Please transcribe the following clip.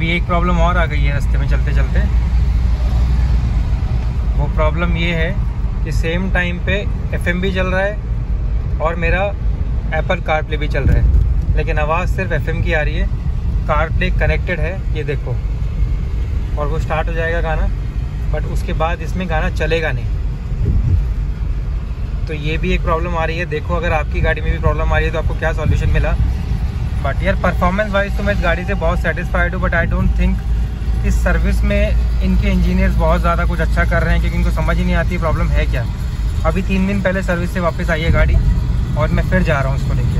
अभी एक प्रॉब्लम और आ गई है रास्ते में चलते चलते। वो प्रॉब्लम ये है कि सेम टाइम पे एफ़ चल रहा है और मेरा एप्पल कार प्ले भी चल रहा है। लेकिन आवाज़ सिर्फ़ एफएम की आ रही है। कार प्ले कनेक्टेड है, ये देखो। और वो स्टार्ट हो जाएगा गाना बट उसके बाद इसमें गाना चलेगा नहीं। तो ये भी एक प्रॉब्लम आ रही है। देखो अगर आपकी गाड़ी में भी प्रॉब्लम आ रही है तो आपको क्या सॉल्यूशन मिला? बट यार परफॉर्मेंस वाइज तो मैं इस गाड़ी से बहुत सेटिस्फाइड हूँ बट आई डोंट थिंक इस सर्विस में इनके इंजीनियर्स बहुत ज़्यादा कुछ अच्छा कर रहे हैं, क्योंकि इनको समझ ही नहीं आती प्रॉब्लम है क्या। अभी तीन दिन पहले सर्विस से वापस आई है गाड़ी, और मैं फिर जा रहा हूँ उसको लेके।